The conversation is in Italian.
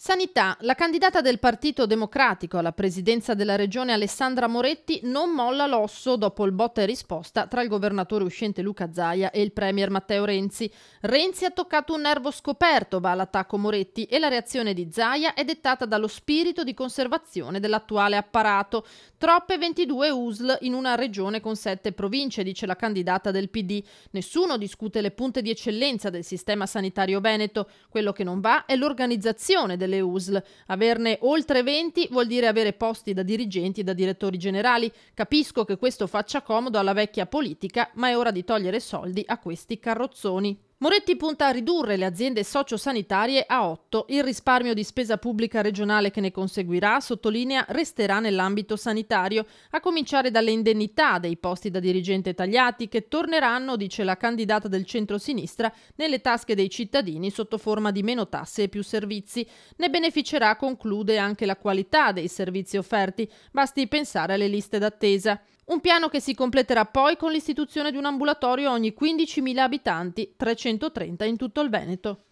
Sanità. La candidata del Partito Democratico alla presidenza della regione Alessandra Moretti non molla l'osso dopo il botta e risposta tra il governatore uscente Luca Zaia e il premier Matteo Renzi. Renzi ha toccato un nervo scoperto, va all'attacco Moretti e la reazione di Zaia è dettata dallo spirito di conservazione dell'attuale apparato. Troppe 22 USL in una regione con sette province, dice la candidata del PD. Nessuno discute le punte di eccellenza del sistema sanitario veneto. Quello che non va è l'organizzazione del delle USL. Averne oltre 20 vuol dire avere posti da dirigenti e da direttori generali. Capisco che questo faccia comodo alla vecchia politica, ma è ora di togliere soldi a questi carrozzoni. Moretti punta a ridurre le aziende sociosanitarie a 8. Il risparmio di spesa pubblica regionale che ne conseguirà, sottolinea, resterà nell'ambito sanitario, a cominciare dalle indennità dei posti da dirigente tagliati che torneranno, dice la candidata del centro-sinistra, nelle tasche dei cittadini sotto forma di meno tasse e più servizi. Ne beneficerà, conclude, anche la qualità dei servizi offerti. Basti pensare alle liste d'attesa. Un piano che si completerà poi con l'istituzione di un ambulatorio ogni 15.000 abitanti, 330 in tutto il Veneto.